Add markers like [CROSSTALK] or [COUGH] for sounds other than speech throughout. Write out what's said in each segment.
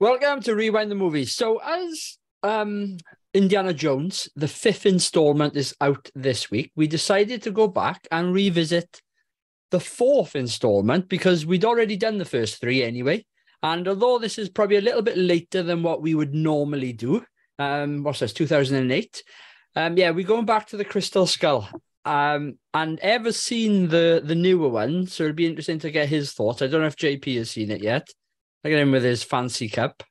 Welcome to Rewind the Movies. So, as um, Indiana Jones, the fifth installment is out this week, we decided to go back and revisit the fourth installment because we'd already done the first three anyway. And although this is probably a little bit later than what we would normally do, um, what's this, 2008? Um, yeah, we're going back to the Crystal Skull. Um, and ever seen the the newer one, so it'd be interesting to get his thoughts. I don't know if JP has seen it yet. I get him with his fancy cup.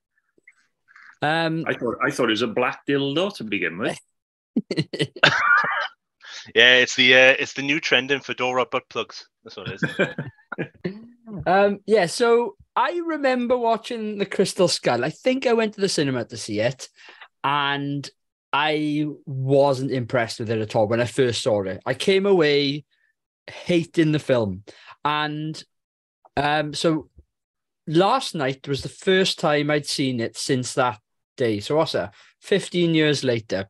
Um, I thought I thought it was a black dildo to begin with. [LAUGHS] yeah, it's the uh, it's the new trend in fedora butt plugs. That's what it is. [LAUGHS] um, yeah, so I remember watching the Crystal Skull. I think I went to the cinema to see it, and I wasn't impressed with it at all when I first saw it. I came away hating the film, and um, so last night was the first time I'd seen it since that day. So what's that? 15 years later.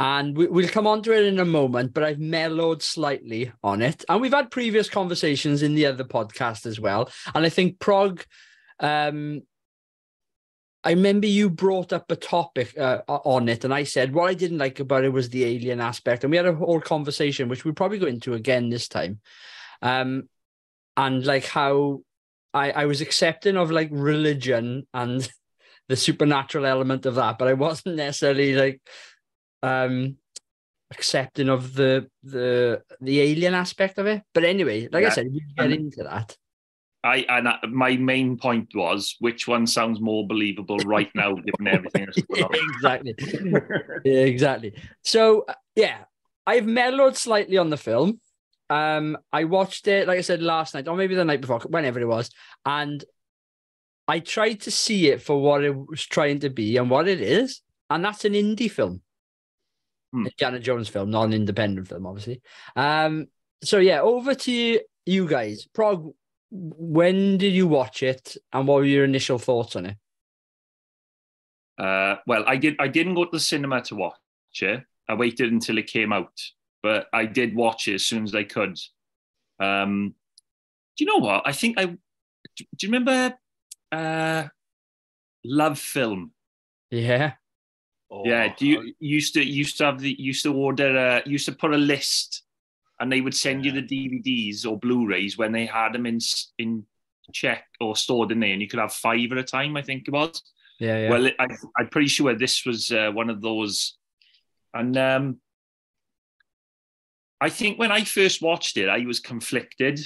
And we, will come on to it in a moment, but I've mellowed slightly on it. And we've had previous conversations in the other podcast as well. And I think Prog, um, I remember you brought up a topic uh, on it, and I said what I didn't like about it was the alien aspect. And we had a whole conversation, which we'll probably go into again this time. Um, and like how I, I was accepting of like religion and the supernatural element of that, but I wasn't necessarily like um accepting of the the the alien aspect of it. But anyway, like yeah. I said, we get into that. I and I, my main point was which one sounds more believable right now, [LAUGHS] given everything exactly, [LAUGHS] yeah, exactly. So yeah, I've mellowed slightly on the film. Um, I watched it, like I said, last night, or maybe the night before, whenever it was, and I tried to see it for what it was trying to be and what it is, and that's an indie film. Hmm. Indiana Jones film, not an independent film, obviously. Um, so yeah, over to you, you guys. Prog, when did you watch it, and what were your initial thoughts on it? Uh, well, I did. I didn't go to the cinema to watch it. I waited until it came out but I did watch it as soon as I could. Um, do you know what? I think I. Do you remember uh, Love Film? Yeah. Oh, yeah. Do you used to used to have the used to order uh, used to put a list, and they would send yeah. you the DVDs or Blu-rays when they had them in in check or stored in there, and you could have five at a time. I think it was. Yeah. yeah. Well, I, I'm pretty sure this was uh, one of those, and um, I think when I first watched it, I was conflicted.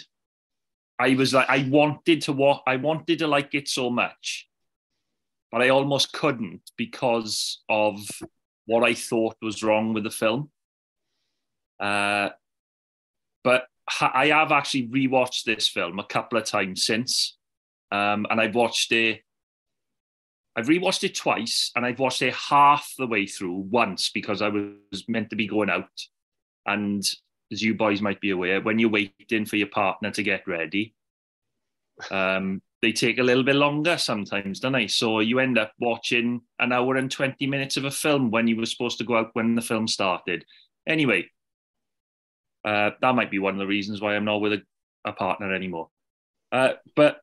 I was like, I wanted to watch, I wanted to like it so much, but I almost couldn't because of what I thought was wrong with the film. Uh, but I have actually rewatched this film a couple of times since, um, and I've watched it. I've rewatched it twice, and I've watched it half the way through once because I was meant to be going out and as you boys might be aware, when you're waiting for your partner to get ready, um, they take a little bit longer sometimes, don't they? So you end up watching an hour and 20 minutes of a film when you were supposed to go out when the film started. Anyway, uh, that might be one of the reasons why I'm not with a, a partner anymore. Uh, but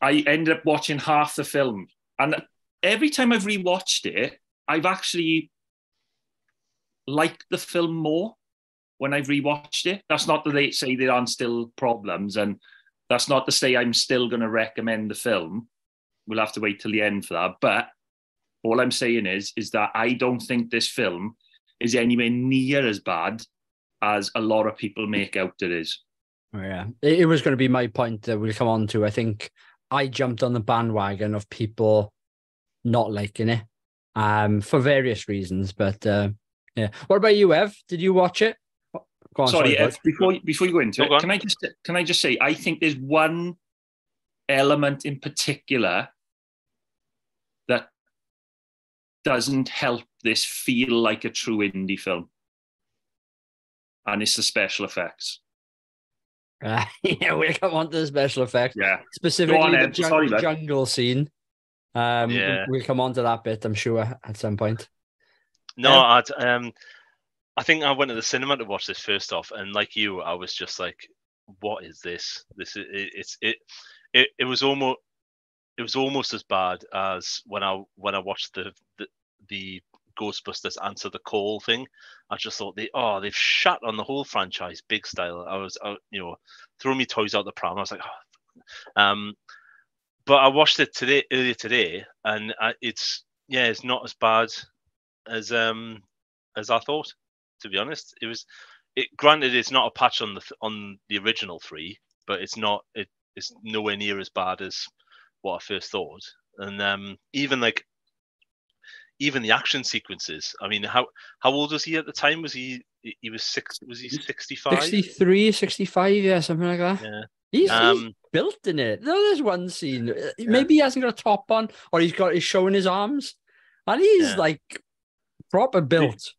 I ended up watching half the film. And every time I've rewatched it, I've actually liked the film more when I've rewatched it. That's not to say there aren't still problems, and that's not to say I'm still going to recommend the film. We'll have to wait till the end for that. But all I'm saying is, is that I don't think this film is anywhere near as bad as a lot of people make out it is. Oh, yeah, it was going to be my point that we'll come on to. I think I jumped on the bandwagon of people not liking it um, for various reasons. But uh, yeah, what about you, Ev? Did you watch it? On, sorry, sorry before before you go into it, can I just can I just say I think there's one element in particular that doesn't help this feel like a true indie film, and it's the special effects. Uh, [LAUGHS] yeah, we'll come on to the special effects. Yeah, specifically on, the jung- sorry, jungle scene. Um, yeah. we'll come on to that bit, I'm sure, at some point. No, um, I'd, um, I think I went to the cinema to watch this first off, and like you, I was just like, "What is this? This is it, it's it, it. It was almost it was almost as bad as when I when I watched the the, the Ghostbusters Answer the Call thing. I just thought they oh they've shut on the whole franchise big style. I was I, you know throwing me toys out the pram. I was like, oh. um, but I watched it today earlier today, and I, it's yeah it's not as bad as um as I thought. To be honest, it was. It granted it's not a patch on the on the original three, but it's not it it's nowhere near as bad as what I first thought. And um, even like even the action sequences. I mean, how how old was he at the time? Was he he was six? Was he 65? 63, 65, yeah, something like that. Yeah. He's, Um, he's built in it. No, there's one scene. uh, Maybe he hasn't got a top on, or he's got he's showing his arms, and he's Yeah. like proper built.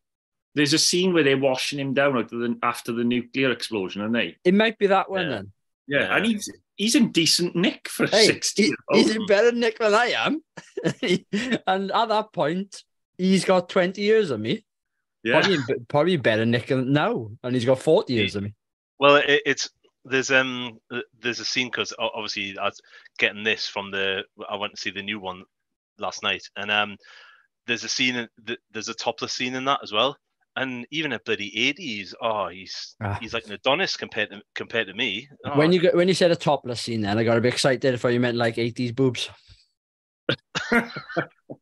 There's a scene where they're washing him down after the, after the nuclear explosion, aren't they? It might be that one Yeah. then. Yeah, Yeah. and he's he's in decent nick for a Hey, sixty. he- year he's in better nick than I am, [LAUGHS] and at that point, he's got twenty years of me. Yeah, Probably, probably better nick than now, and he's got forty years of me. Well, it, it's there's um there's a scene because obviously I was getting this from the I went to see the new one last night, and um there's a scene in, there's a topless scene in that as well, and even at bloody eighties, oh he's Ah. he's like an Adonis compared to compared to me. Oh, When you got when you said a topless scene, then I got a bit excited. I you meant like eighties boobs. But,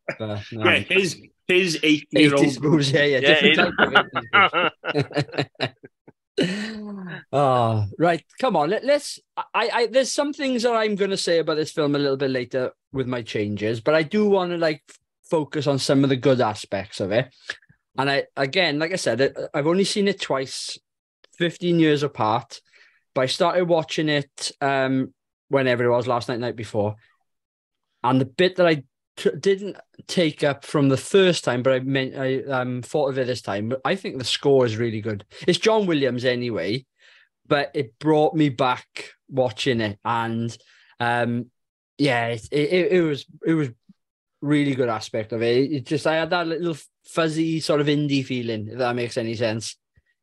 [LAUGHS] no. yeah, his his eighty year Eighties old. boobs, yeah, yeah, Yeah, different type of 80s boobs. oh, [LAUGHS] right. Come on. Let, let's. I, I. There's some things that I'm going to say about this film a little bit later with my changes, but I do want to like focus on some of the good aspects of it. And I, again, like I said, I've only seen it twice, 15 years apart. But I started watching it um, whenever it was last night, night before, and the bit that I t- didn't take up from the first time, but I meant I um thought of it this time. But I think the score is really good. It's John Williams anyway, but it brought me back watching it, and um, yeah, it, it, it was it was really good aspect of it. It just I had that little fuzzy sort of indie feeling, if that makes any sense.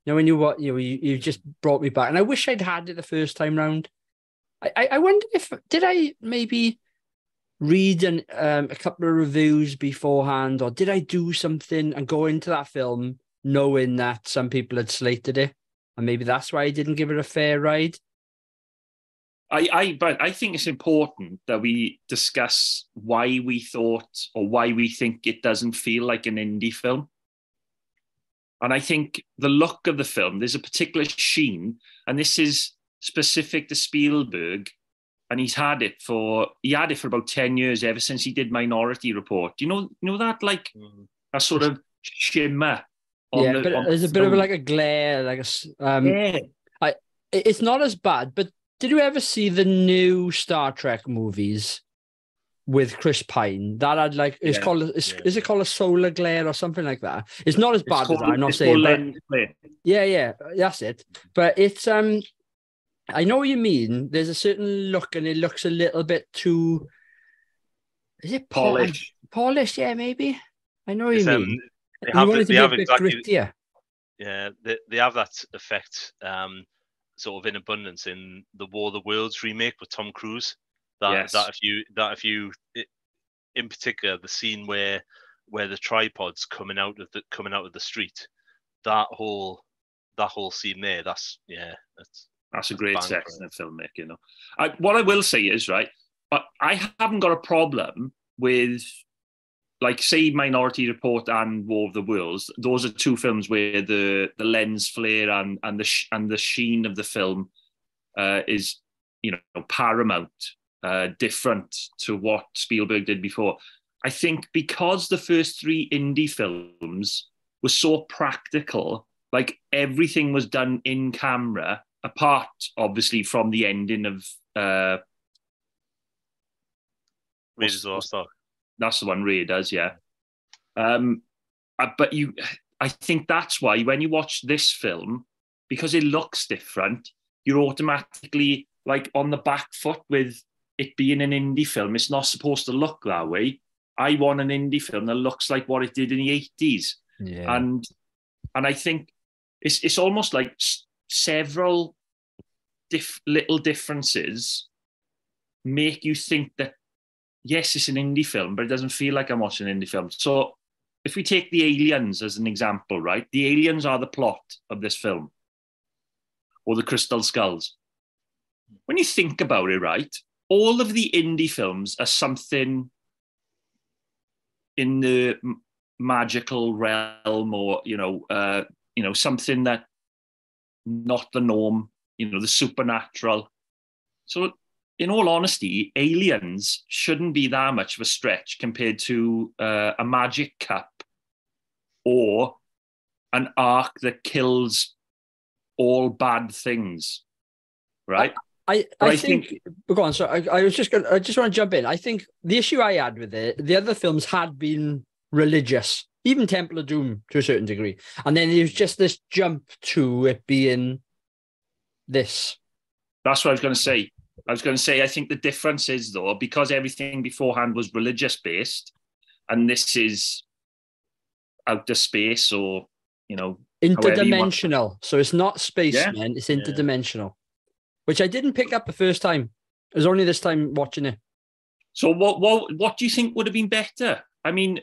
You know, when you what you you, you just brought me back, and I wish I'd had it the first time round. I I, I wonder if did I maybe read an, um, a couple of reviews beforehand, or did I do something and go into that film knowing that some people had slated it, and maybe that's why I didn't give it a fair ride. I, I, but I think it's important that we discuss why we thought or why we think it doesn't feel like an indie film. And I think the look of the film, there's a particular sheen, and this is specific to Spielberg, and he's had it for he had it for about ten years ever since he did Minority Report. You know, you know that like Mm. a sort of shimmer. on yeah, the- but on there's a the bit of like a glare, like a s- um. yeah. it- It's not as bad, but did you ever see the new Star Trek movies with Chris Pine? That had like it's Yeah, called is, yeah. is it called a solar glare or something like that? It's not as It's bad as that. I'm not saying, called but. Yeah, yeah, that's it. But it's um, I know what you mean. There's a certain look, and it looks a little bit too. Is it pol- Polish. Polished, yeah, maybe. I know what you um, mean. they you have, want the- it to they be a have bit exactly grittier. yeah they, they have that effect um sort of in abundance in the War of the Worlds remake with Tom Cruise. That Yes. that if you that if you i- in particular the scene where where the tripods coming out of the coming out of the street, that whole that whole scene there, that's yeah, that's That's a great section of filmmaking. You know, I, what I will say is right, but I haven't got a problem with, like, say, Minority Report and War of the Worlds. Those are two films where the the lens flare and and the sh- and the sheen of the film uh, is, you know, paramount, uh, different to what Spielberg did before. I think because the first three indie films were so practical, like everything was done in camera apart obviously from the ending of uh Raiders of the Lost Ark. That's the one Ray does, yeah. Um uh, but you I think that's why when you watch this film, because it looks different, you're automatically like on the back foot with it being an indie film. It's not supposed to look that way. I want an indie film that looks like what it did in the 80s. Yeah. and and I think it's it's almost like several diff- little differences make you think that yes, it's an indie film, but it doesn't feel like I'm watching an indie film. So if we take the aliens as an example, right? The aliens are the plot of this film, or the Crystal Skulls. When you think about it, right, all of the indie films are something in the magical realm, or you know, uh, you know, something that not the norm. You know, the supernatural. So in all honesty, aliens shouldn't be that much of a stretch compared to uh, a magic cup or an ark that kills all bad things, right? I, I, I think, think- go on. So I, I was just going I just want to jump in. I think the issue I had with it, the other films had been religious, even Temple of Doom to a certain degree. And then there was just this jump to it being this. That's what I was going to say. I was going to say, I think the difference is, though, because everything beforehand was religious based, and this is outer space or, you know, However you want- interdimensional. So it's not spacemen, Yeah. it's interdimensional, which I didn't pick up the first time. It was only this time watching it. So what what what do you think would have been better? I mean,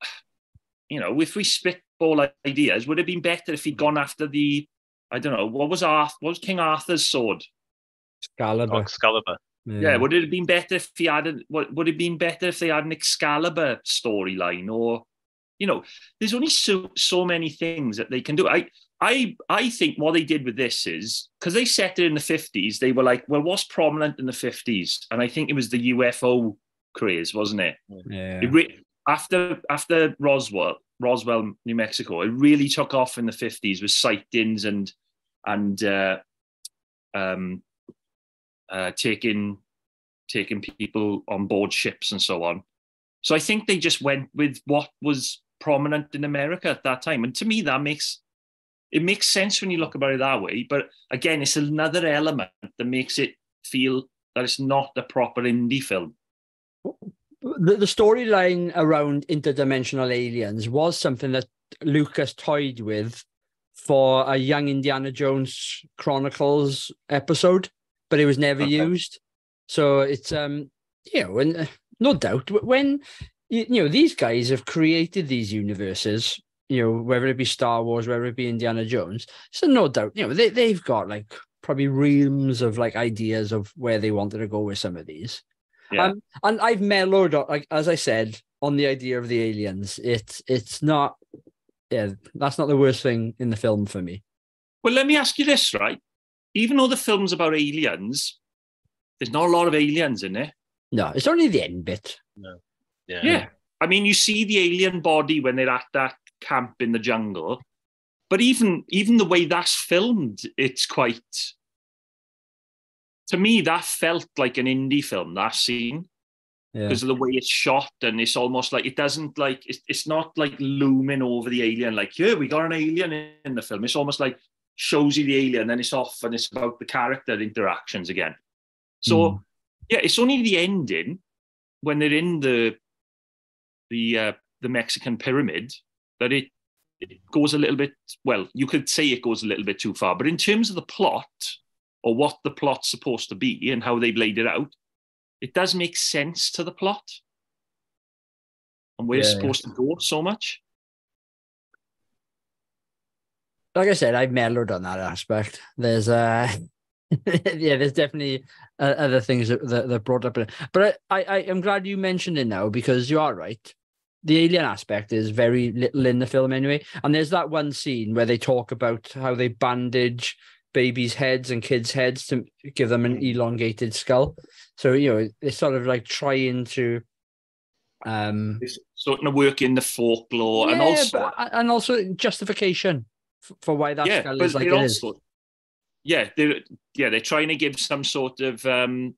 [SIGHS] you know, if we spitball ideas, would it have been better if he'd gone after the I don't know, what was Arthur what was King Arthur's sword? Excalibur. Excalibur. Yeah, would it have been better if he had a, would, would it have been better if they had an Excalibur storyline or you know, there's only so so many things that they can do. I I I think what they did with this is because they set it in the 50s, they were like, well, what's prominent in the 50s? And I think it was the UFO craze, wasn't it? yeah. It re- after after Roswell, Roswell, New Mexico, it really took off in the fifties with sightings and and uh, um, uh, taking taking people on board ships and so on. So I think they just went with what was prominent in America at that time, and to me that makes it makes sense when you look about it that way. But again, it's another element that makes it feel that it's not a proper indie film. the, the storyline around interdimensional aliens was something that Lucas toyed with for a young Indiana Jones Chronicles episode, but it was never Okay. used. So it's um you know, and uh, no doubt when you, you know these guys have created these universes, you know, whether it be Star Wars, whether it be Indiana Jones, so no doubt, you know, they they've got like probably reams of like ideas of where they wanted to go with some of these. Yeah. Um, and I've mellowed, on- like as I said, on the idea of the aliens. It's it's not, yeah, that's not the worst thing in the film for me. Well, let me ask you this, right? Even though the film's about aliens, there's not a lot of aliens in it. No, it's only the end bit. No. Yeah. Yeah. I mean, you see the alien body when they're at that camp in the jungle, but even even the way that's filmed, it's quite. To me, that felt like an indie film. That scene Yeah, because of the way it's shot, and it's almost like it doesn't like it's, it's not like looming over the alien. Like, yeah, we got an alien in the film. It's almost like shows you the alien, then it's off, and it's about the character interactions again. So Mm. yeah, it's only the ending when they're in the the uh, the Mexican pyramid that it, it goes a little bit. Well, you could say it goes a little bit too far, but in terms of the plot or what the plot's supposed to be and how they've laid it out, it does make sense to the plot and where it's Yeah, yeah. supposed to go so much. Like I said, I've mellowed on that aspect. There's uh [LAUGHS] yeah, there's definitely uh, other things that, that that brought up. But I, I I'm glad you mentioned it now because you are right. The alien aspect is very little in the film anyway, and there's that one scene where they talk about how they bandage babies' heads and kids' heads to give them an elongated skull. So you know, it's sort of like trying to um It's starting to work in the folklore and also but, and also justification for why that yeah, but is like it is. yeah they're yeah they're trying to give some sort of um,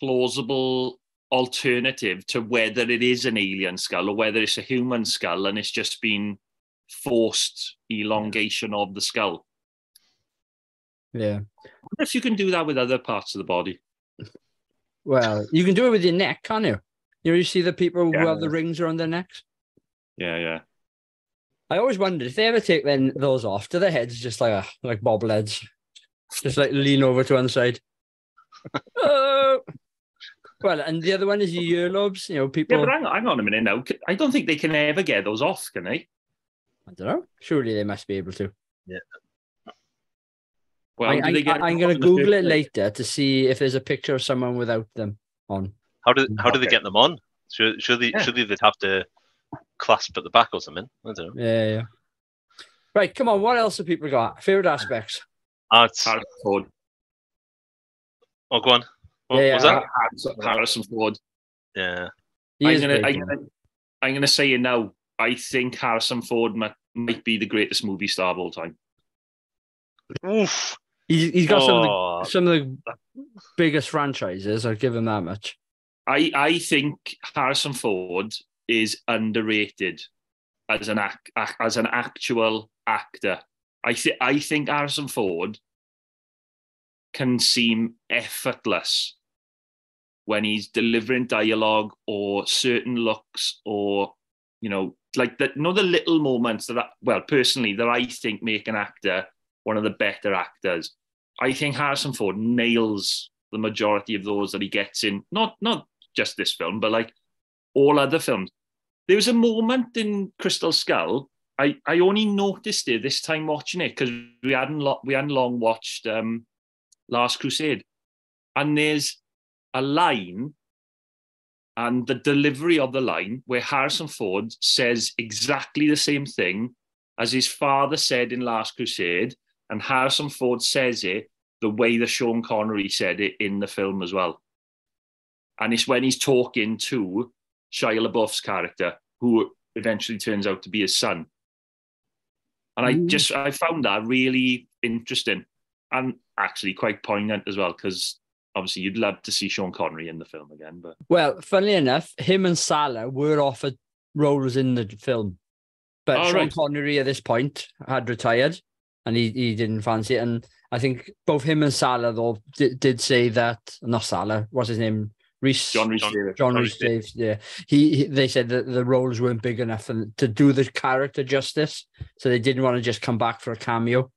plausible alternative to whether it is an alien skull or whether it's a human skull and it's just been forced elongation of the skull. Yeah. I if you can do that with other parts of the body. Well, you can do it with your neck, can't you? You know, you see the people who have the rings around their necks. Yeah, yeah. I always wondered if they ever take then those off, do their heads just like a like bobbleheads, just like lean over to one side? [LAUGHS] oh, Well, and the other one is your earlobes. You know, people. Yeah, but hang, hang on a minute now. I don't think they can ever get those off, can they? I don't know. Surely they must be able to. Yeah. Well, I, do they get I, am going to Google it later to see if there's a picture of someone without them on. How do how do they get them on? Should surely Yeah. surely they'd have to clasp at the back or something. I don't know. Yeah, yeah. Right, come on. What else have people got? Favorite aspects? Harrison Ford. oh, go on. What Yeah, was yeah, that? Harrison- Harrison Ford. Yeah. I'm gonna, I'm, gonna, I'm gonna say it now. I think Harrison Ford might, might be the greatest movie star of all time. Oof. He's, he's got some of the Oh, some of the biggest franchises. I'll give him that much. I, I think Harrison Ford is underrated as an act, as an actual actor. I think I think Harrison Ford can seem effortless when he's delivering dialogue or certain looks or you know like that. Know the little moments that I, well personally that I think make an actor one of the better actors. I think Harrison Ford nails the majority of those that he gets in. Not not just this film, but like all other films. There was a moment in Crystal Skull. I, I only noticed it this time watching it because we hadn't lo- we hadn't long watched um, Last Crusade, and there's a line and the delivery of the line where Harrison Ford says exactly the same thing as his father said in Last Crusade, and Harrison Ford says it the way that Sean Connery said it in the film as well. And it's when he's talking to Shia LaBeouf's character, who eventually turns out to be his son. And I Mm. just I found that really interesting and actually quite poignant as well, because obviously you'd love to see Sean Connery in the film again, but Well, funnily enough, him and Sallah were offered roles in the film, but Oh, Sean right. Connery at this point had retired, and he, he didn't fancy it. And I think both him and Sallah though did, did say that not Sallah, what's his name, Reese John Rhys John- John John Rhys Rhys yeah. He, he they said that the roles weren't big enough and to do the character justice, so they didn't want to just come back for a cameo.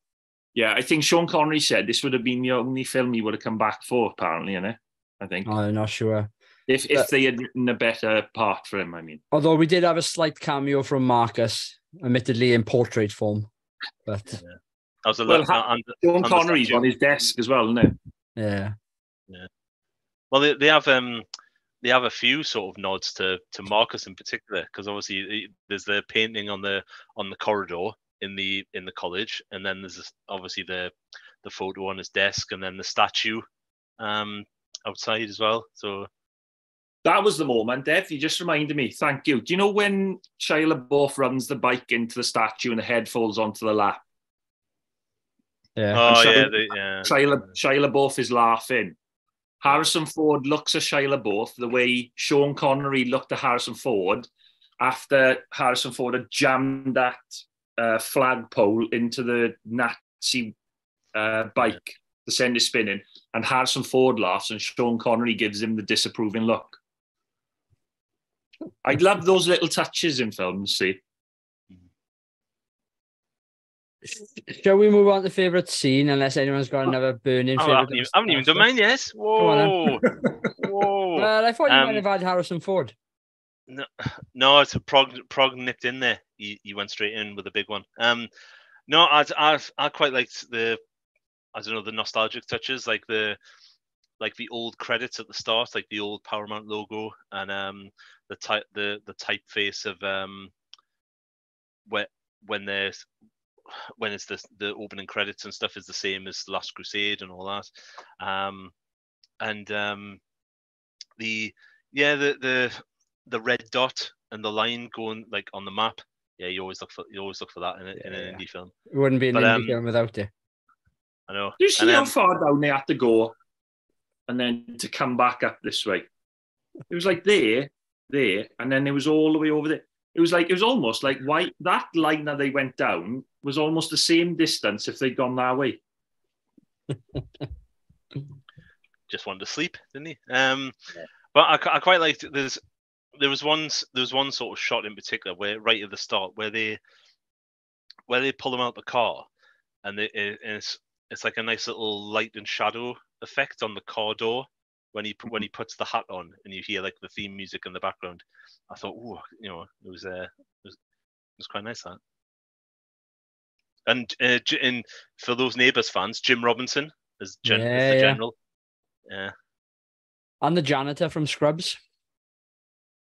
Yeah, I think Sean Connery said this would have been the only film he would have come back for, apparently, innit? I think. I'm not sure. if but- if they had written a better part for him, I mean. Although we did have a slight cameo from Marcus, admittedly in portrait form, but that was a Well, little. ha- and- Sean Connery's on his desk as well, isn't it? yeah. Well, they, they have um they have a few sort of nods to to Marcus in particular because obviously the- there's the painting on the on the corridor in the in the college, and then there's this, obviously the the photo on his desk, and then the statue um outside as well. So That was the moment, Dev. You just reminded me. Thank you. Do you know when Shia LaBeouf runs the bike into the statue and the head falls onto the lap? Yeah. oh Shia- yeah, the, yeah. Shia, La- Shia LaBeouf is laughing. Harrison Ford looks at Shia LaBeouf the way Sean Connery looked at Harrison Ford after Harrison Ford had jammed that uh, flagpole into the Nazi uh, bike, the send is spinning, and Harrison Ford laughs and Sean Connery gives him the disapproving look. I love those little touches in films, see. Shall we move on to favorite scene? Unless anyone's got another burning Oh, I favorite. haven't, even, I haven't even done mine yet. on Whoa, [LAUGHS] whoa. Well, I thought you Um, might have had Harrison Ford. No, no, it's a prog, prog nipped in there. You, he went straight in with a big one. Um, no, I, I, I quite liked the, I don't know, the nostalgic touches, like the, like the old credits at the start, like the old Paramount logo, and um, the type, the the typeface of um, when when there's when it's the the opening credits and stuff is the same as Last Crusade and all that, um, and um, the yeah the the the red dot and the line going like on the map. Yeah, you always look for you always look for that in, a, in Yeah. an indie film. It wouldn't be an But, indie um, film without it. I know. Do you see And, how far down they had to go and then to come back up this way? It was like there, there, and then it was all the way over there. It was like it was almost like why that line that they went down was almost the same distance if they'd gone that way. [LAUGHS] just wanted to sleep, didn't he? Um, Yeah. but I, I quite liked there's there was one there was one sort of shot in particular where right at the start where they where they pull him out the car and it, it- it's it's like a nice little light and shadow effect on the car door when he when he puts the hat on and you hear like the theme music in the background. I thought, oh, you know, it was uh, it was, it was quite nice that. And uh, and for those neighbours fans, Jim Robinson is, gen- Yeah, is the yeah. general. Yeah. And the janitor from Scrubs.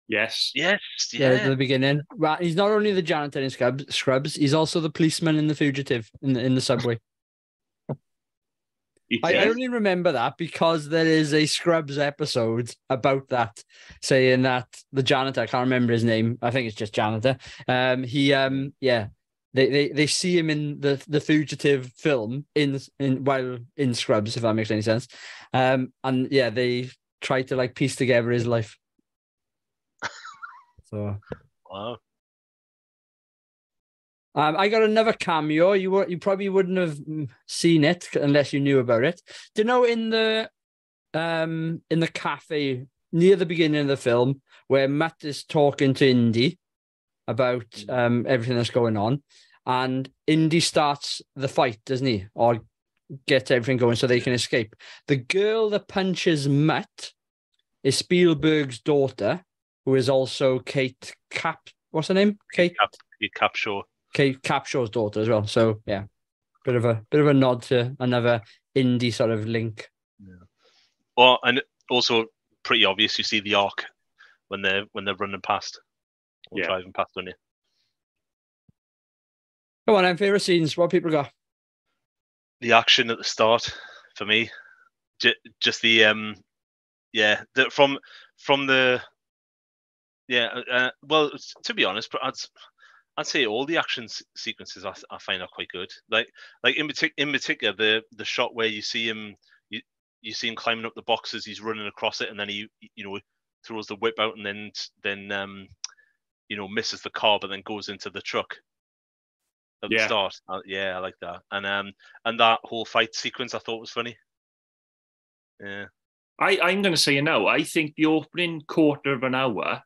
Yes. Yes. Yeah, at the beginning. right? he's not only the janitor in Scrubs, Scrubs he's also the policeman in the fugitive in the in the subway. I, I only remember that because there is a Scrubs episode about that, saying that the janitor, I can't remember his name. I think it's just janitor. Um, he, um, yeah, they, they, they see him in the the fugitive film in in while in Scrubs, if that makes any sense. Um, and yeah, they try to like piece together his life. [LAUGHS] So Wow. Um, I got another cameo. You were, you probably wouldn't have seen it unless you knew about it. Do you know in the um in the cafe near the beginning of the film where Matt is talking to Indy about um everything that's going on, and Indy starts the fight, doesn't he? Or get everything going so they can escape. The girl that punches Matt is Spielberg's daughter, who is also Kate Cap. What's her name? Kate Cap, Cap Shaw. Kate Capshaw's daughter as well. So yeah, bit of a bit of a nod to another indie sort of link. Well, and also pretty obvious. You see the ark when they're when they're running past or Yeah. driving past, don't you? Come on, then, favorite scenes. What people got? the action at the start for me J- just the um yeah the, from from the yeah uh, well to be honest but i'd s- i'd say all the action s- sequences I find are quite good like like in, partic- in particular the the shot where you see him you you see him climbing up the boxes he's running across it and then he you know throws the whip out and then then um you know misses the car but then goes into the truck at the start Uh, yeah i like that and um and that whole fight sequence I thought was funny. Yeah, I, I'm going to say it now. I think the opening quarter of an hour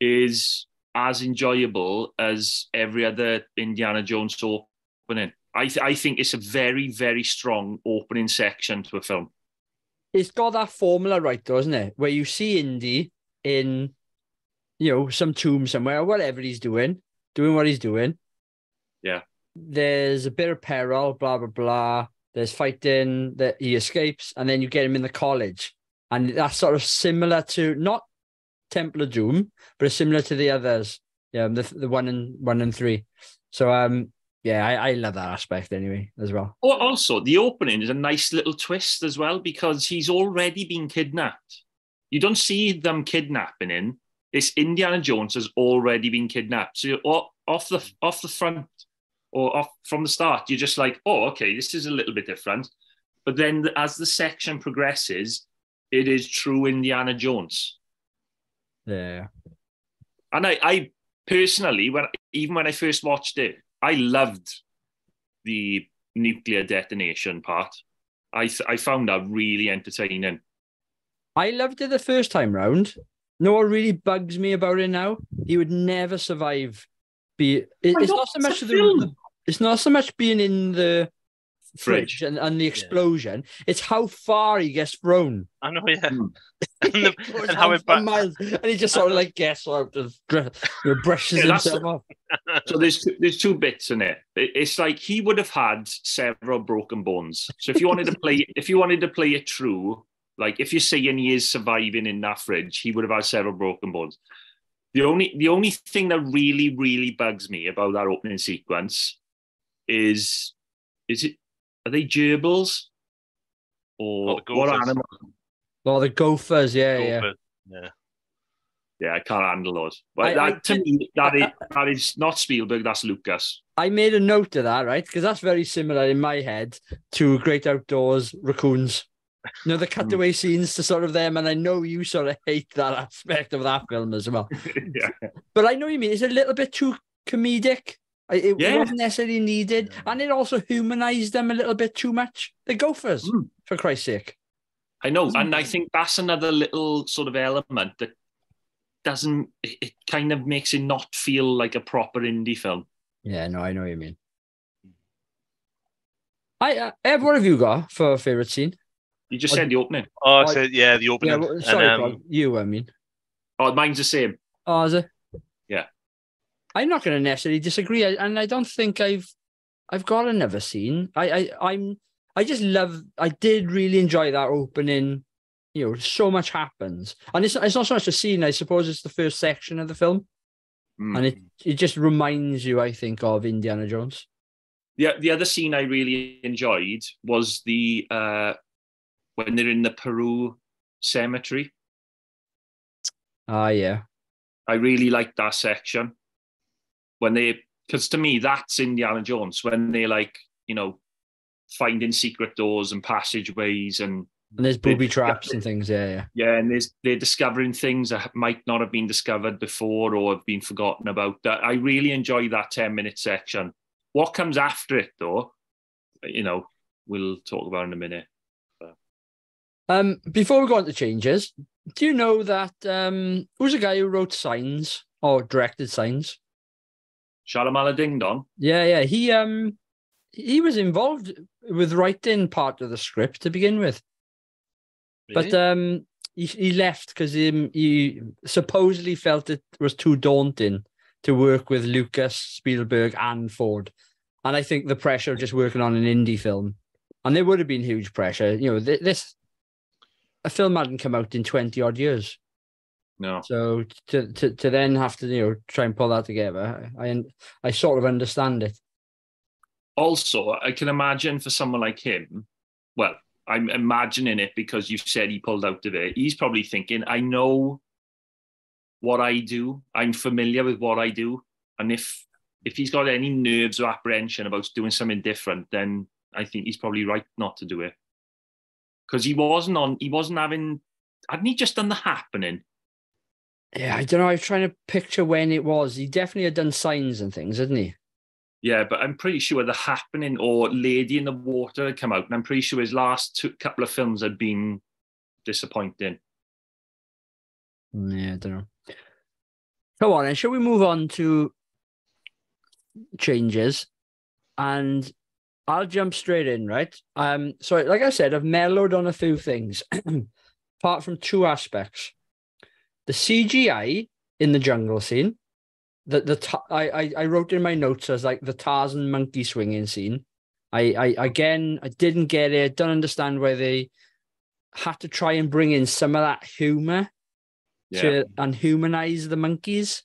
is as enjoyable as every other Indiana Jones opening. I, th- I think it's a very, very strong opening section to a film. It's got that formula right, though, isn't it? Where you see Indy in, you know, some tomb somewhere, whatever he's doing, doing what he's doing. Yeah. There's a bit of peril, blah blah blah. There's fighting that he escapes, and then you get him in the college, and that's sort of similar to not Temple of Doom, but it's similar to the others. Yeah, the the one and one and three. So um, yeah, I, I love that aspect anyway as well. Al- Also, the opening is a nice little twist as well because he's already been kidnapped. You don't see them kidnapping him. It's Indiana Jones has already been kidnapped. So you're off the off the front or off from the start, you're just like, oh, okay, this is a little bit different. But then as the section progresses, it is true Indiana Jones. Yeah. And I, I personally, when even when I first watched it, I loved the nuclear detonation part. I th- I found that really entertaining. I loved it the first time round. No what really bugs me about it now? He would never survive. Be it, it's not? not so much a the, film. the- it's not so much being in the fridge, Fridge. and, and the explosion. It's how far he gets thrown. I know. Yeah, Hmm. [LAUGHS] and, the, [LAUGHS] and how it for miles, and he just sort of like gets out of you know, brushes [LAUGHS] Yeah, himself off. So there's two, there's two bits in it. It- It's like he would have had several broken bones. So if you wanted to play, if you wanted to play it true, like if you're saying he is surviving in that fridge, he would have had several broken bones. The only the only thing that really really bugs me about that opening sequence is is it are they gerbils or Oh, the what gophers. animal? Oh, the gophers, yeah, Go yeah. yeah. Yeah, I can't handle those. But I- that, I to me, that is that is not Spielberg. That's Lucas. I made a note of that, right? Because that's very similar in my head to Great Outdoors raccoons. You know, the cutaway scenes to sort of them, and I know you sort of hate that aspect of that film as well. [LAUGHS] yeah. But I know you mean. It's a little bit too comedic. It Yeah. wasn't necessarily needed, Yeah. and it also humanized them a little bit too much. The gophers, Mm. for Christ's sake. I know, and I think that's another little sort of element that doesn't. It, kind of makes it not feel like a proper indie film. Yeah, no, I know what you mean. I, uh, Ev, what have you got for a favorite scene? You just Oh, said the opening. Oh, I I- said yeah, the Yeah, opening. well, and, sorry, um, Brog, you. I mean, Oh, mine's the same. oh, is it? Yeah. I'm not going to necessarily disagree, I- and I don't think I've I've got another scene. I, I I'm I just love. I did really enjoy that opening. You know, so much happens, and it's it's not so much a scene. I suppose it's the first section of the film, Mm. and it it just reminds you, I think, of Indiana Jones. The the other scene I really enjoyed was the uh, when they're in the Peru cemetery. Ah, yeah, I really like that section when they because to me that's Indiana Jones when they like you know finding secret doors and passageways and and there's booby traps and things. Yeah, yeah. yeah and there's they're discovering things that might not have been discovered before or have been forgotten about. That I really enjoy that ten minute section. What comes after it though, you know, we'll talk about in a minute. Um, before we go on to changes, do you know that um, who's a guy who wrote Signs or directed Signs? Shalamala Ding Dong. Yeah, yeah. He um he was involved with writing part of the script to begin with, but um he, he left because he, he supposedly felt it was too daunting to work with Lucas, Spielberg, and Ford, and I think the pressure of just working on an indie film, and there would have been huge pressure. You know, th- this a film hadn't come out in twenty odd years. No. So to, to to then have to you know try and pull that together, I I sort of understand it. also i can imagine for someone like him well i'm imagining it because you said he pulled out of it he's probably thinking i know what i do i'm familiar with what i do and if if he's got any nerves or apprehension about doing something different then i think he's probably right not to do it because he wasn't on he wasn't having hadn't he just done the happening Yeah, I don't know. I was trying to picture when it was. He definitely had done signs and things, hadn't he? Yeah, but I'm pretty sure the happening or Lady in the Water had come out, and I'm pretty sure his last two, couple of films had been disappointing. Yeah, I don't know. Come on, and shall we move on to changes? And I'll jump straight in, right? Um, so like I said, I've mellowed on a few things, [CLEARS THROAT] apart from two aspects: the CGI in the jungle scene. The the ta- I, I I wrote in my notes as like the Tarzan monkey swinging scene. I I again I didn't get it. Don't understand why they had to try and bring in some of that humor Yeah. to and humanize the monkeys.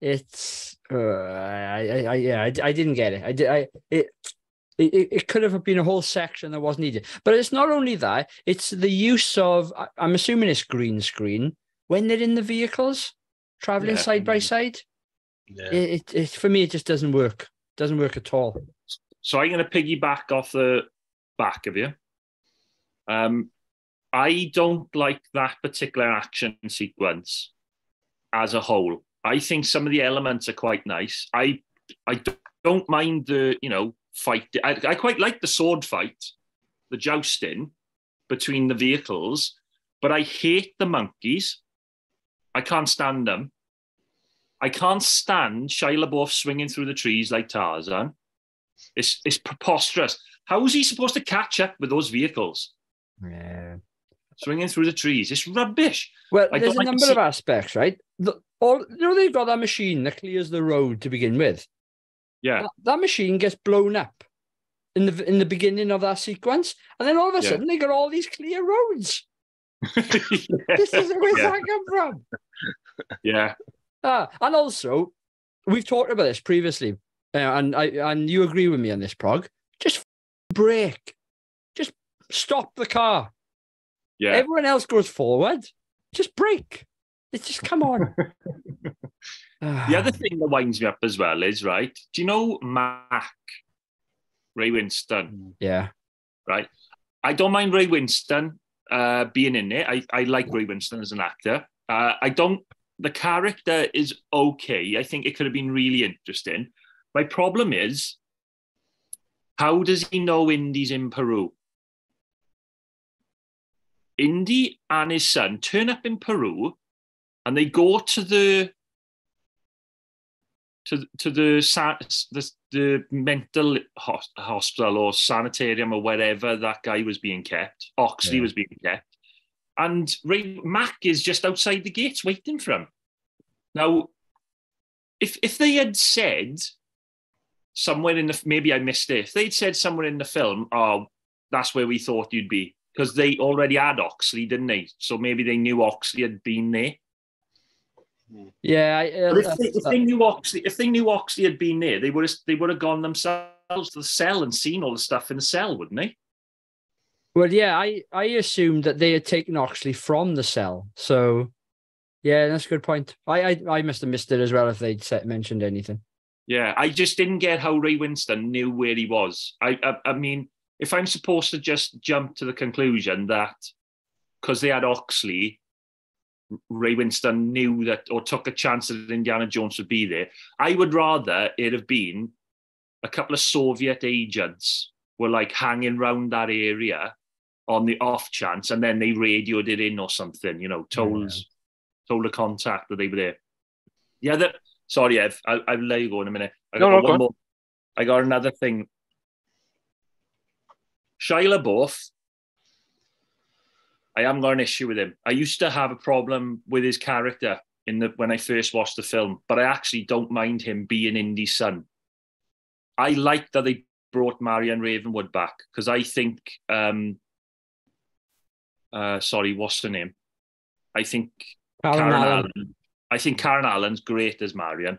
It's uh, I, I, I yeah, I, I didn't get it. I did I it. It, it could have been a whole section that was needed, but it's not only that; it's the use of. I'm assuming it's green screen when they're in the vehicles, traveling Yeah. side by side. yeah. It, it, it for me, it just doesn't work. Doesn't work at all. So I'm going to piggyback off the back of you. Um, I don't like that particular action sequence as a whole. I think some of the elements are quite nice. I I don't mind the you know fight. I, I quite like the sword fight, the jousting between the vehicles, but I hate the monkeys. I can't stand them. I can't stand Shia LaBeouf swinging through the trees like Tarzan. It's it's preposterous. How is he supposed to catch up with those vehicles Yeah. swinging through the trees? It's rubbish. Well, I there's a like number of aspects, right? The, all you know, they've got that machine that clears the road to begin with. Yeah, that, that machine gets blown up in the in the beginning of that sequence, and then all of a Yeah. sudden they got all these clear roads. [LAUGHS] [LAUGHS] This is where's Yeah. that come from? yeah, Ah, and also, we've talked about this previously, uh, and I and you agree with me on this, Prog. Just f- brake, just stop the car. yeah. Everyone else goes forward, just brake. It's just come on. [LAUGHS] The other thing that winds me up as well is right. Do you know Mac Ray Winstone? yeah, Right. I don't mind Ray Winstone uh, being in it. I, I like Ray Winstone as an actor. Uh, I don't. The character is okay. I think it could have been really interesting. My problem is, how does he know Indy's in Peru? Indy and his son turn up in Peru, and they go to the to to the the, the mental hospital or sanitarium or wherever that guy was being kept. Oxley Yeah. was being kept, and Ray Mac is just outside the gates waiting for him. Now, if if they had said somewhere in the maybe I missed it. If they'd said somewhere in the film, oh, that's where we thought you'd be, because they already had Oxley, didn't they? So maybe they knew Oxley had been there. Yeah, I, uh, if they, if they knew Oxley, if they knew Oxley had been there, they would have they would have gone themselves to the cell and seen all the stuff in the cell, wouldn't they? well, yeah, I I assumed that they had taken Oxley from the cell. So, yeah, that's a good point. I I, I must have missed it as well if they'd said, mentioned anything. Yeah, I just didn't get how Ray Winstone knew where he was. I, I, I mean, if I'm supposed to just jump to the conclusion that because they had Oxley, Ray Winstone knew that or took a chance that Indiana Jones would be there, I would rather it have been a couple of Soviet agents were like hanging around that area on the off chance, and then they radioed it in or something, you know, told Yeah. told a contact that they were there. Yeah, that sorry, Ev, I'll, I'll let you go in a minute. I No, got no, go one on. more. I got another thing. Shia LaBeouf, I haven't got an issue with him. I used to have a problem with his character in the when I first watched the film, but I actually don't mind him being Indy's son. I like that they brought Marion Ravenwood back because I think, um, uh, sorry, what's her name? I think Karen Karen Allen. Allen. I think Karen Allen's great as Marion.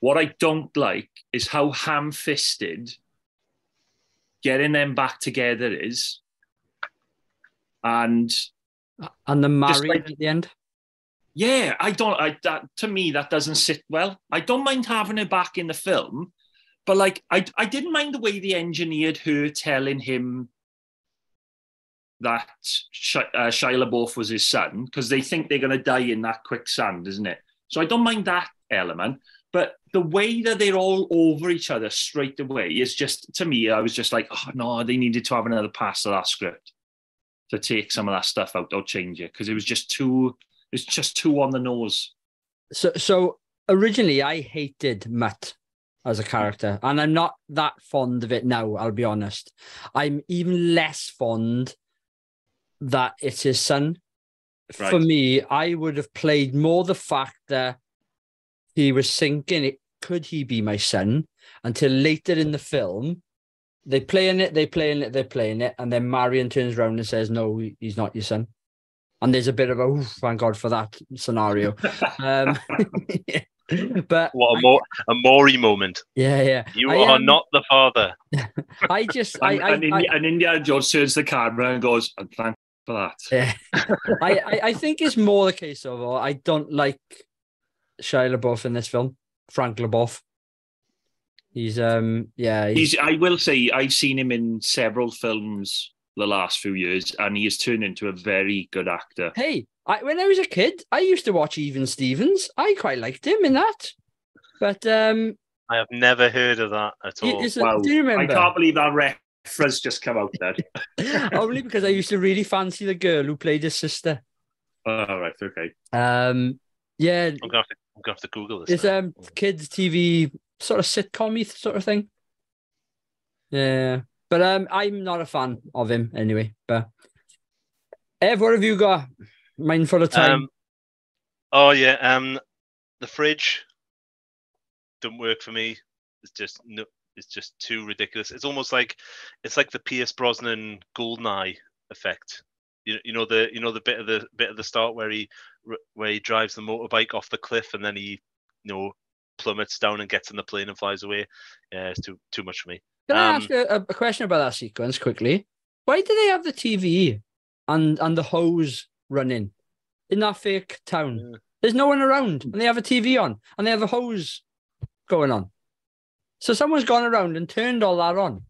What I don't like is how ham-fisted getting them back together is, and and the married like- at the end. yeah, I don't. I that to me that doesn't sit well. I don't mind having it back in the film, but like I I didn't mind the way they engineered her telling him that Sh- uh, Shia LaBeouf was his son because they think they're going to die in that quicksand, isn't it? So I don't mind that element, but the way that they're all over each other straight away is just to me. I was just like, oh no, they needed to have another pass of that script to take some of that stuff out or change it because it was just too. It's just too on the nose. So so originally I hated Mutt as a character, and I'm not that fond of it now, I'll be honest. I'm even less fond that it's his son. For me, I would have played more the fact that he was thinking it could he be my son until later in the film. They playing it, they playing it, they're playing it, and then Marion turns around and says, No, he's not your son. And there's a bit of a "Oof, thank God for that scenario. [LAUGHS] Um, [LAUGHS] but What I- a, more, a Maury moment. yeah, yeah. You I, are um, not the father. [LAUGHS] I just, I, And, I, and, I, Indi- and Indiana Jones turns the camera and goes, "And thank for that." yeah. I, I, I think it's more the case of oh, I don't like Shia LaBeouf in this film. Frank Leboeuf. He's um, yeah, he's, He's. I will say, I've seen him in several films the last few years, and he has turned into a very good actor. hey. I, when I was a kid, I used to watch Even Stevens. I quite liked him in that. But um, I have never heard of that at all. is it- Wow, do you remember? I can't believe that reference just come out there. [LAUGHS] [LAUGHS] Only because I used to really fancy the girl who played his sister. All right, okay. Um, yeah, I'm gonna have to, I'm gonna have to Google this. it's now. um kids TV sort of sitcom sort of thing. Yeah, but um, I'm not a fan of him anyway. But Ev, what have you got? Mine for the time. Um, oh yeah, um, the fridge don't work for me. It's just no, it's just too ridiculous. It's almost like it's like the Pierce Brosnan Goldeneye effect. You, you know the you know the bit of the bit of the start where he where he drives the motorbike off the cliff and then he you know plummets down and gets in the plane and flies away. Yeah, it's too too much for me. Can I um, ask a, a question about that sequence quickly? Why do they have the TV and and the hose running in that fake town? Yeah. There's no one around, and they have a TV on, and they have a hose going on. So someone's gone around and turned all that on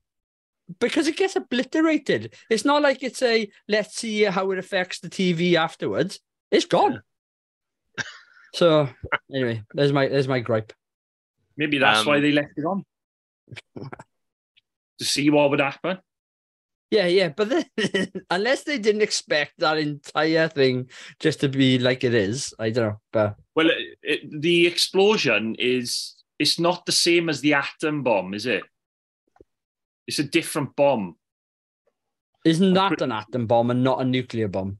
because it gets obliterated. It's not like it's a let's see how it affects the TV afterwards. It's gone. So anyway, there's my there's my gripe. Maybe that's Um, why they left it on [LAUGHS] to see what would happen. Yeah, yeah, but then, [LAUGHS] unless they didn't expect that entire thing just to be like it is, I don't know. But Well, it, it, the explosion is it's not the same as the atom bomb, is it? It's a different bomb. Isn't that an atom bomb and not a nuclear bomb?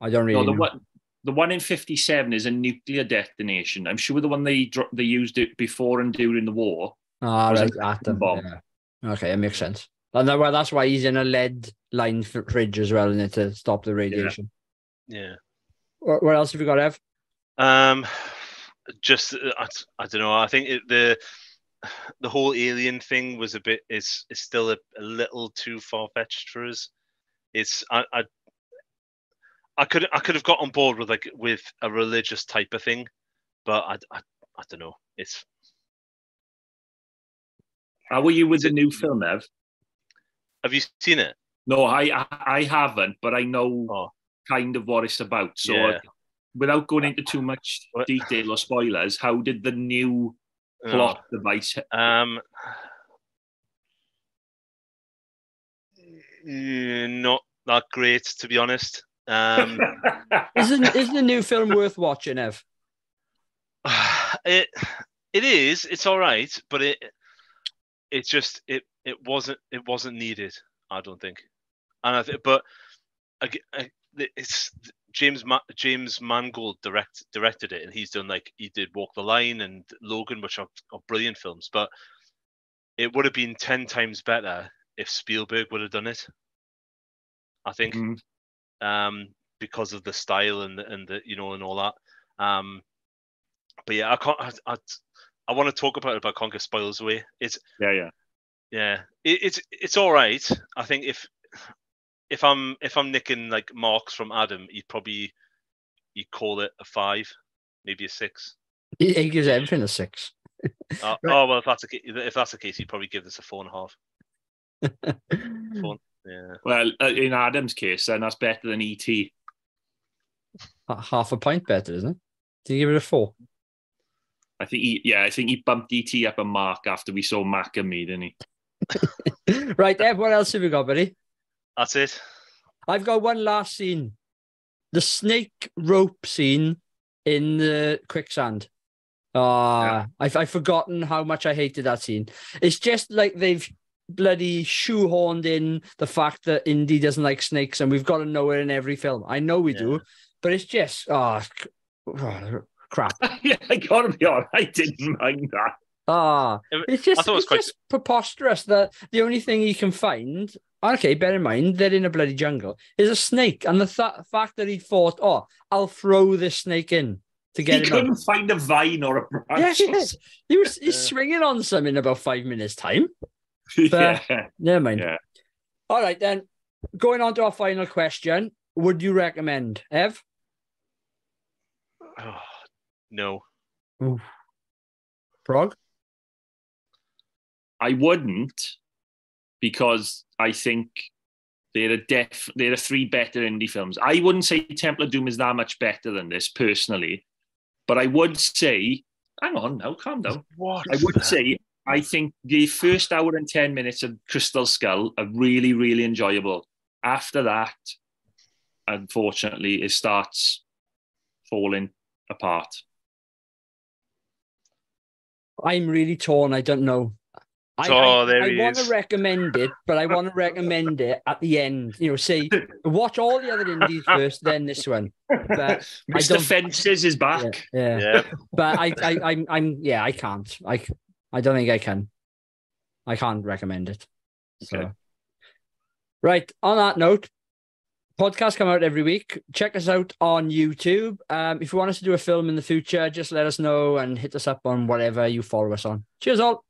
I don't really No, the know. one, the one in 57 is a nuclear detonation. I'm sure the one they they used it before and during the war. Ah, was right, an atom bomb. Yeah. Okay, it makes sense. And that, well, that's why he's in a lead line fridge as well, in it to stop the radiation. Yeah. What, what else have you got, Ev? Um, just uh, I, I don't know. I think it, the the whole alien thing was a bit is is still a, a little too far fetched for us. It's I, I I could I could have got on board with like with a religious type of thing, but I I, I don't know. It's How were you with the new film, Ev? have you seen it? No, I I, haven't, but I know Oh. kind of what it's about. So, Yeah. without going into too much detail or spoilers, how did the new plot device? Um, [SIGHS] not that great to be honest. Um, [LAUGHS] Isn't is the new film worth watching, Ev? [SIGHS] it it is. It's all right, but it it just it it wasn't it wasn't needed. I don't think, and I think, but I, g- I- it's James Ma- James Mangold direct directed it, and he's done like he did Walk the Line and Logan, which are, are brilliant films. But it would have been ten times better if Spielberg would have done it. I think Mm. Um, because of the style and the, and the you know and all that. Um, but yeah, I can't. I, I, I want to talk about it, but I can't get spoilers away. It's yeah, yeah. yeah, it, it's it's all right. I think if if I'm if I'm nicking like marks from Adam, he'd probably he'd call it a five, maybe a six. He, he gives everything a six. Uh, [LAUGHS] Right. Oh well, if that's a, ca- if that's the case, he'd probably give this a four and a half. [LAUGHS] Four. Yeah. Well, uh, in Adam's case, then that's better than ET. Half a pint better, isn't it? Did you give it a four? I think he, yeah, I think he bumped ET up a mark after we saw Mac and me, didn't he? [LAUGHS] right, Ev, what else have you got, buddy? That's it. I've got one last scene. The snake rope scene in the quicksand. Ah, I've, I've forgotten how much I hated that scene. It's just like they've bloody shoehorned in the fact that Indy doesn't like snakes and we've got to know it in every film. I know we do, but it's just, oh, oh, [SIGHS] crap. [LAUGHS] yeah, I gotta be honest, I didn't mind that. Ah, It- it's just, it was it's quite- just preposterous that the only thing you can find, okay, bear in mind they're in a bloody jungle, is a snake, and the th- fact that he thought, oh, I'll throw this snake in to get he him couldn't find a vine or a Yeah, branch. yeah. He was he's [LAUGHS] Yeah. swinging on some in about five minutes' time. [LAUGHS] yeah. Never mind. Yeah. All right, then. Going on to our final question. Would you recommend Ev? Oh, no. Prog? I wouldn't because I think they're a def they're three better Indy films. I wouldn't say Temple of Doom is that much better than this personally, but I would say, hang on now, calm down. What? I would say I think the first hour and ten minutes of Crystal Skull are really, really enjoyable. After that, unfortunately, it starts falling apart. I'm really torn. I don't know. I, Oh, I, there I he want to recommend it, but I want to recommend it at the end. You know, say watch all the other indies [LAUGHS] first, then this one. But I Mr. Fences is yeah, back. yeah. Yeah. but I, I, I'm, I'm, yeah, I can't. I, I don't think I can. I can't recommend it. So, Okay. right. On that note, podcasts come out every week. Check us out on YouTube. Um, if you want us to do a film in the future, just let us know and hit us up on whatever you follow us on. Cheers, all.